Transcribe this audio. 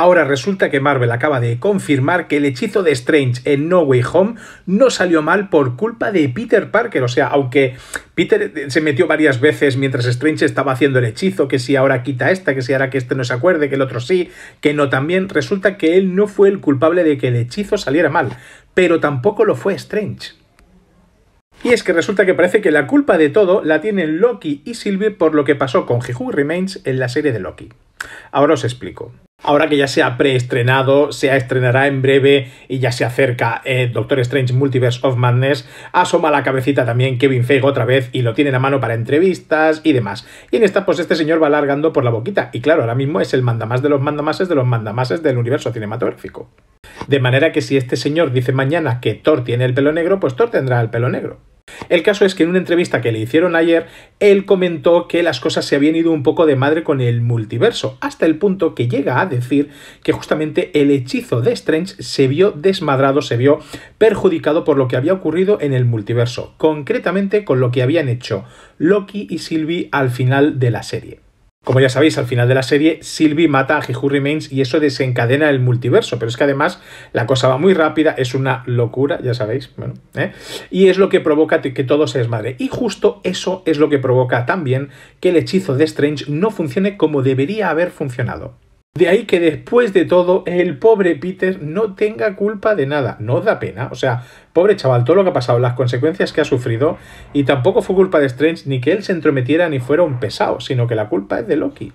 Ahora resulta que Marvel acaba de confirmar que el hechizo de Strange en No Way Home no salió mal por culpa de Peter Parker. O sea, aunque Peter se metió varias veces mientras Strange estaba haciendo el hechizo, que si ahora quita esta, que si ahora que este no se acuerde, que el otro sí, que no también, resulta que él no fue el culpable de que el hechizo saliera mal, pero tampoco lo fue Strange. Y es que resulta que parece que la culpa de todo la tienen Loki y Sylvie por lo que pasó con He Who Remains en la serie de Loki. Ahora os explico. Ahora que ya se ha preestrenado, se estrenará en breve y ya se acerca eh, Doctor Strange Multiverse of Madness, asoma la cabecita también Kevin Feige otra vez y lo tiene a mano para entrevistas y demás. Y en esta pues este señor va alargando por la boquita y claro, ahora mismo es el mandamás de los mandamases de los mandamases del universo cinematográfico. De manera que si este señor dice mañana que Thor tiene el pelo negro, pues Thor tendrá el pelo negro. El caso es que en una entrevista que le hicieron ayer, él comentó que las cosas se habían ido un poco de madre con el multiverso, hasta el punto que llega a decir que justamente el hechizo de Strange se vio desmadrado, se vio perjudicado por lo que había ocurrido en el multiverso, concretamente con lo que habían hecho Loki y Sylvie al final de la serie. Como ya sabéis, al final de la serie, Sylvie mata a He Remains y eso desencadena el multiverso. Pero es que además la cosa va muy rápida, es una locura, ya sabéis. ¿eh? Y es lo que provoca que todo se desmadre. Y justo eso es lo que provoca también que el hechizo de Strange no funcione como debería haber funcionado. De ahí que después de todo el pobre Peter no tenga culpa de nada. No da pena. O sea, pobre chaval, todo lo que ha pasado, las consecuencias que ha sufrido, y tampoco fue culpa de Strange ni que él se entrometiera ni fuera un pesado, sino que la culpa es de Loki.